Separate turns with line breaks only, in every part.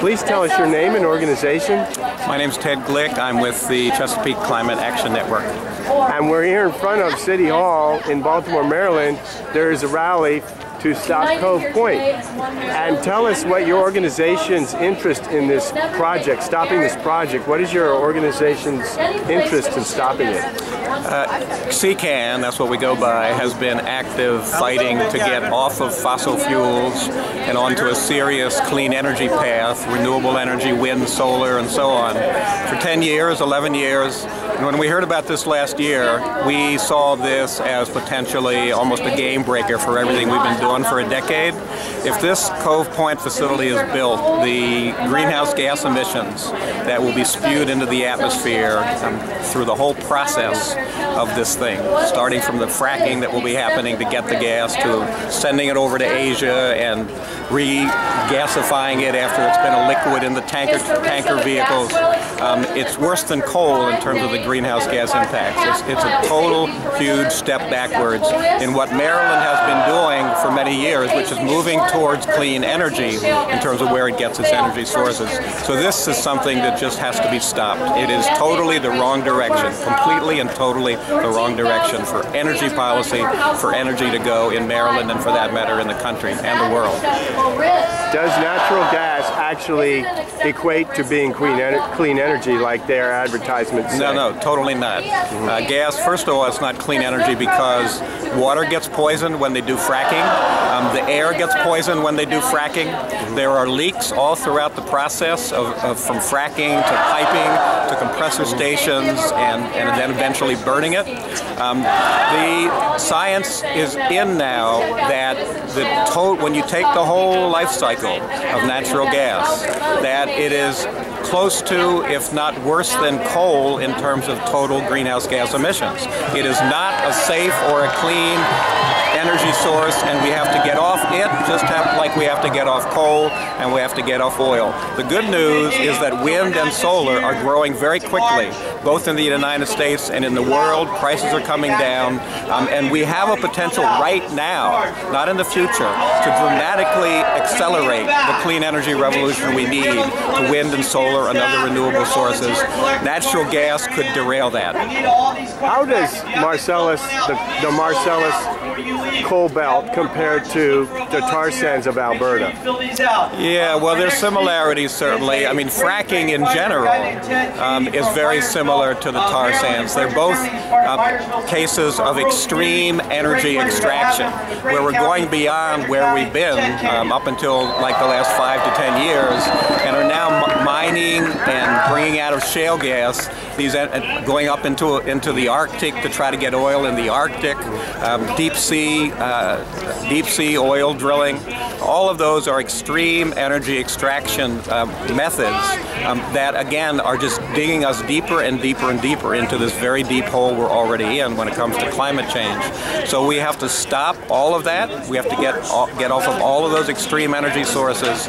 Please tell us your name and organization.
My name is Ted Glick. I'm with the Chesapeake Climate Action Network.
And we're here in front of City Hall in Baltimore, Maryland. There is a rally to stop Cove And tell us what your organization's interest in this project, stopping this project. What is your organization's interest in stopping it?
Uh, CCAN, that's what we go by, has been active fighting to get off of fossil fuels and onto a serious clean energy path, renewable energy, wind, solar, and so on. For 10 years, 11 years, and when we heard about this last year, we saw this as potentially almost a game breaker for everything we've been doing for a decade. If this Cove Point facility is built, the greenhouse gas emissions that will be spewed into the atmosphere um, through the whole process of this thing, starting from the fracking that will be happening to get the gas to sending it over to Asia and re-gasifying it after it's been a liquid in the tanker tanker vehicles. Um, it's worse than coal in terms of the greenhouse gas impacts. It's, it's a total huge step backwards in what Maryland has been doing for many years, which is moving towards clean energy in terms of where it gets its energy sources. So this is something that just has to be stopped. It is totally the wrong direction, completely and totally the wrong direction for energy policy, for energy to go in Maryland and for that matter in the country and the world.
Does natural gas actually equate to being clean, clean energy like their advertisements say?
No, no, totally not. Uh, gas, first of all, it's not clean energy because water gets poisoned when they do fracking. Um, the air gets poisoned when they do fracking. There are leaks all throughout the process of, of from fracking to piping to compressor stations and, and then eventually burning it. Um, the science is in now that the when you take the whole life cycle of natural gas, that it is close to, if not worse than coal in terms of total greenhouse gas emissions. It is not a safe or a clean energy source and we have to get off it just have, like we have to get off coal and we have to get off oil. The good news is that wind and solar are growing very quickly, both in the United States and in the world. Prices are coming down um, and we have a potential right now, not in the future, to dramatically accelerate the clean energy revolution we need to wind and solar and other renewable sources. Natural gas could derail that.
How does Marcellus, the, the Marcellus coal belt compared to the tar sands of Alberta?
Yeah, well, there's similarities certainly. I mean, fracking in general um, is very similar to the tar sands. They're both uh, cases of extreme energy extraction, where we're going beyond where we've been um, up until like the last five to ten years, and are now mining and bringing out of shale gas these going up into into the Arctic to try to get oil in the Arctic, um, deep sea uh, deep sea oil drilling. All of those are extreme energy extraction uh, methods um, that again are just digging us deeper and deeper and deeper into this very deep hole we're already in when it comes to climate change. So we have to stop all of that. We have to get get off of all of those extreme energy sources,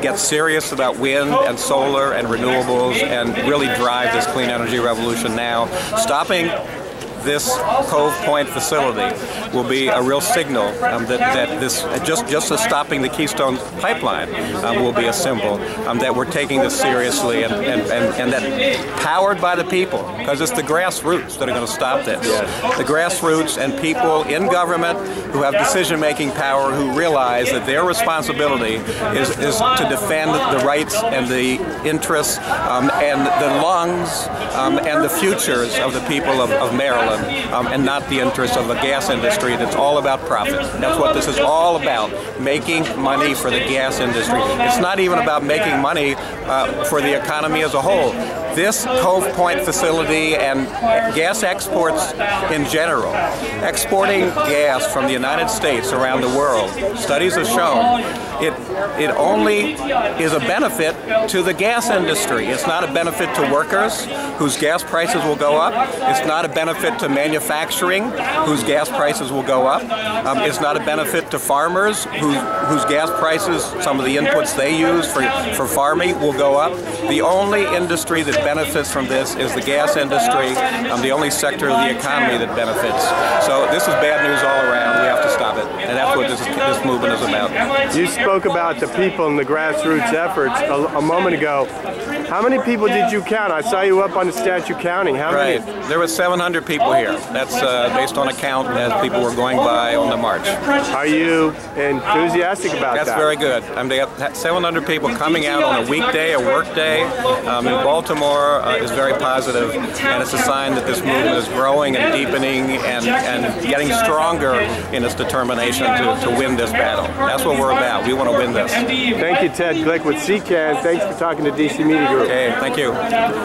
get serious about wind and solar and renewables, and really drive this clean energy revolution now. Stopping this Cove Point facility will be a real signal um, that, that this, just, just as stopping the Keystone Pipeline um, will be a symbol um, that we're taking this seriously and, and, and, and that powered by the people, because it's the grassroots that are going to stop this. The grassroots and people in government who have decision-making power who realize that their responsibility is, is to defend the rights and the interests um, and the lungs um, and the futures of the people of, of Maryland um, and not the interests of the gas industry that's all about profit. That's what this is all about, making money for the gas industry. It's not even about making money uh, for the economy as a whole. This Cove Point facility and gas exports in general, exporting gas from the United States around the world, studies have shown it, it only is a benefit to the gas industry. It's not a benefit to workers whose gas prices will go up. It's not a benefit to manufacturing whose gas prices will go up. Um, it's not a benefit to farmers whose, whose gas prices, some of the inputs they use for, for farming will go up. The only industry that benefits from this is the gas industry, um, the only sector of the economy that benefits. So this is bad news all around. We have to stop it, and that's what this, this movement is about.
You spoke about the people and the grassroots efforts a, a moment ago. How many people did you count? I saw you up on the statue counting. How
Right.
many?
There were 700 people here. That's uh, based on a count as people were going by on the march.
Are you enthusiastic about
That's
that?
That's very good. I mean, they have 700 people coming out on a weekday, a work day um, in Baltimore uh, is very positive, and it's a sign that this movement is growing and deepening and, and getting stronger in its determination to, to win this battle. That's what we're about. We want to win this.
Thank you, Ted Glick with CCAN. Thanks for talking to DC Media Group.
Okay, thank you.